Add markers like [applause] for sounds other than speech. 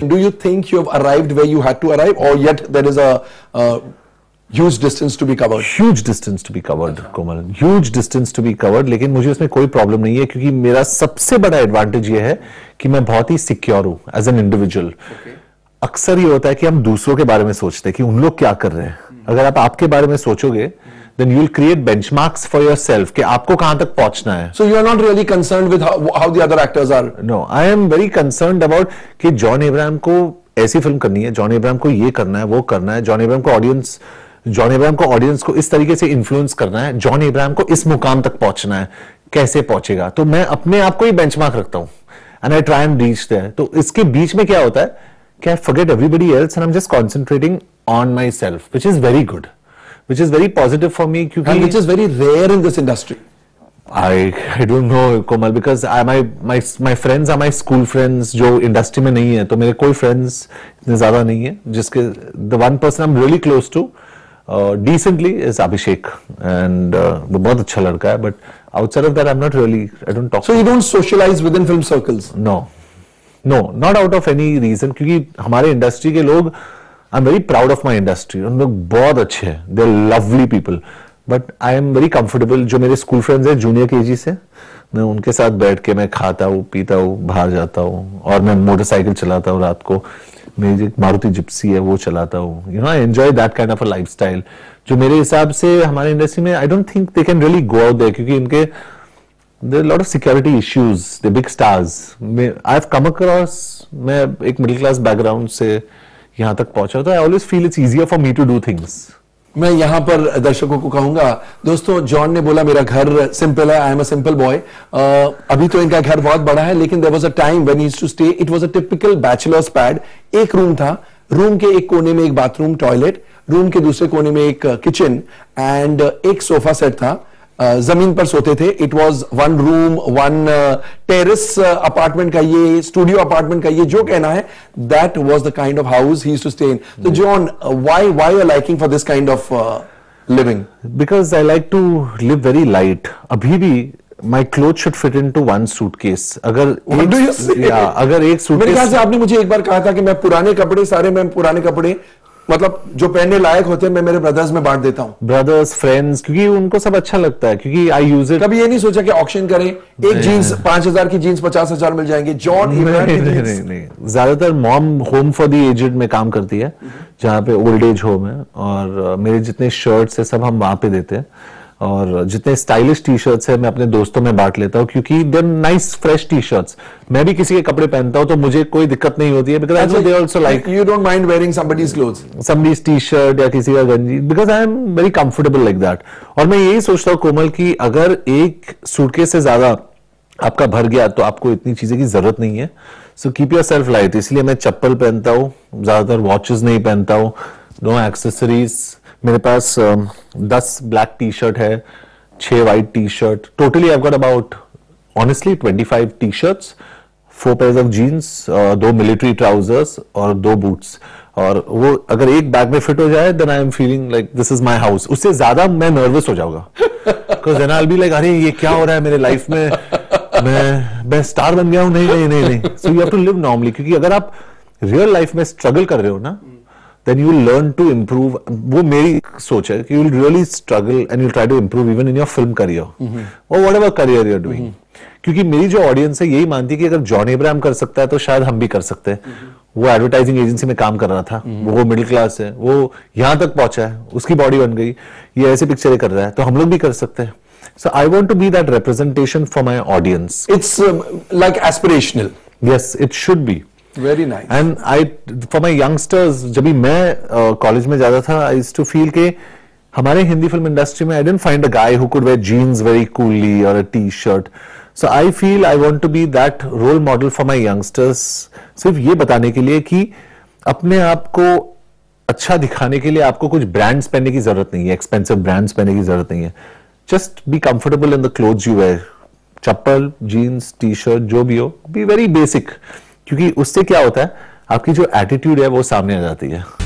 Do you think you have arrived where you had to arrive, or yet there is a uh, huge distance to be covered? Huge distance to be covered Komal huge distance to be covered लेकिन मुझे उसमें कोई problem नहीं है क्योंकि मेरा सबसे बड़ा एडवांटेज ये है कि मैं बहुत ही सिक्योर हूँ एज एन इंडिविजुअल अक्सर ये होता है कि हम दूसरों के बारे में सोचते हैं कि उन लोग क्या कर रहे हैं। अगर आप आपके बारे में सोचोगे then you will create benchmarks for yourself कि आपको कहाँ तक पहुँचना है। So you are not really concerned with how, how the other actors are. No I am very concern about कि जॉन इब्राहिम को ऐसी फ़िल्म करनी है जॉन इब्राहिम को ये करना है वो करना है जॉन इब्राहिम को ऑडियंस जॉन इब्राहिम को ऑडियंस को इस तरीके से इन्फ्लुएंस करना है जॉन इब्राहिम को इस मुकाम तक पहुँचना है कैसे पहुंचेगा। तो मैं अपने आप को ही बेंचमार्क रखता हूँ and I try and reach there तो इसके बीच में क्या होता है कि I forget everybody else and I am just concentrating on myself which is very good Which is very positive for me And क्योंकि which is very rare in this industry. I I don't know Komal because I my my my friends are my school friends जो industry में नहीं है तो मेरे कोई friends इतने ज्यादा नहीं है जिसके the one person I'm really close to uh, decently is Abhishek and uh, वो बहुत अच्छा लड़का है but outside of that I'm not really I don't talk So you don't socialize within film circles. no no not out of any reason क्योंकि हमारे industry के लोग I am very proud of my industry उन लोग बहुत अच्छे हैं. They lovely people but I am very comfortable जो मेरे स्कूल फ्रेंड्स हैं जूनियर के से, मैं उनके साथ बैठ के मैं खाता हूँ, पीता हूँ, बाहर जाता हूँ, और मैं मोटरसाइकिल चलाता हूँ रात को. मेरी मारुति जिप्सी है, वो चलाता हूँ. You know I enjoy that kind of a life जो मेरे हिसाब से हमारे इंडस्ट्री में I don't think they can really go out there क्योंकि इनके, there lot of security issues security big stars big stars. मैं, I've come across, मैं एक मिडिल क्लास बैकग्राउंड से यहाँ तक पहुँचा तो I always feel it's easier for me to do things मैं यहाँ पर दर्शकों को कहूँगा, दोस्तों जॉन ने बोला, मेरा घर सिंपल है I am a simple boy अभी तो इनका घर बहुत बड़ा है, लेकिन there was a time when use to stay it was a typical bachelor's pad एक रूम था रूम के एक कोने में एक बाथरूम टॉयलेट रूम के दूसरे कोने में एक किचन एंड एक सोफा सेट था। ज़मीन पर सोते थे। It was one room one terrace apartment का ये स्टूडियो अपार्टमेंट का ये जो कहना है that was the kind of house he to stay in तो John why why are liking for this kind of living because I like to live very light अभी भी my cloth should fit into one suitcase अगर [laughs] say? या अगर एक मेरे ख्याल से आपने मुझे एक बार कहा था कि मैं पुराने कपड़े सारे मैं पुराने कपड़े मतलब जो पहनने लायक होते हैं मैं मेरे ब्रदर्स में बांट देता हूँ। ब्रदर्स फ्रेंड्स क्योंकि उनको सब अच्छा लगता है क्योंकि आई यूज़ इट कभी ये नहीं सोचा कि ऑक्शन करें एक जीन्स पाँच हज़ार की जीन्स पचास हज़ार मिल जाएँगे जॉन नहीं नहीं नहीं नहीं नहीं। ज़्यादातर mom home for the aged में काम करती है जहाँ पे ओल्ड एज होम है और मेरे जितने शर्ट्स है सब हम वहाँ पे देते हैं। और जितने स्टाइलिश टी शर्ट्स है मैं अपने दोस्तों में बांट लेता हूँ क्योंकि there nice fresh T shirts मैं भी किसी के कपड़े पहनता हूँ तो मुझे कोई दिक्कत नहीं होती है because I they also like you don't mind wearing clothes. somebody's T shirt या किसी का गंजी because I am very comfortable like that और मैं यही सोचता हूँ कोमल की अगर एक सूटकेस से ज़्यादा आपका भर गया तो आपको इतनी चीज़ें की ज़रूरत नहीं है। So keep yourself light इसलिए मैं चप्पल पहनता हूँ ज़्यादातर वॉचेस नहीं पहनता हूँ नो एक्सेसरीज मेरे पास दस ब्लैक टी शर्ट है छह white T shirt totally I got about honestly twenty five T shirts four pair of jeans दो मिलिट्री ट्राउजर्स और दो बूट्स और वो अगर एक बैग में फिट हो जाए then I am feeling like this is my house उससे ज़्यादा मैं नर्वस हो जाऊँगा. Because then I be like अरे ये क्या हो रहा है मेरे लाइफ में? मैं मैं स्टार बन गया हूँ. नहीं नहीं नहीं नहीं. So you have to live normally क्योंकि अगर आप रियल लाइफ में स्ट्रगल कर रहे हो ना then you learn to improve वो मेरी सोच है कि you really struggle and you try to improve even in your film career और whatever career you're doing क्योंकि मेरी जो ऑडियंस है यही मानती है कि अगर जॉन इब्राहिम कर सकता है तो शायद हम भी कर सकते हैं। वो एडवर्टाइजिंग एजेंसी में काम कर रहा था। वो मिडिल क्लास है। वो यहाँ तक पहुँचा है। उसकी बॉडी बन गई। ये ऐसे पिक्चरें कर रहा है। तो हम लोग भी कर सकते हैं। So I want to be that representation for my audience it's like aspirational yes it should be very nice and I for my youngsters जब भी मैं कॉलेज में जाता था आई टू फील के हमारे हिंदी फ़िल्म इंडस्ट्री में I didn't find a guy who could wear jeans very coolly और a T shirt so I feel I want to be that role model for my youngsters सिर्फ़ ये बताने के लिए कि अपने आप को अच्छा दिखाने के लिए आपको कुछ ब्रांड्स पहनने की ज़रूरत नहीं है एक्सपेंसिव ब्रांड्स पहनने की ज़रूरत नहीं है। Just be comfortable in the cloth you wear chappal jeans T shirt जो भी हो बी वेरी बेसिक क्योंकि उससे क्या होता है आपकी जो एटीट्यूड है वो सामने आ जाती है।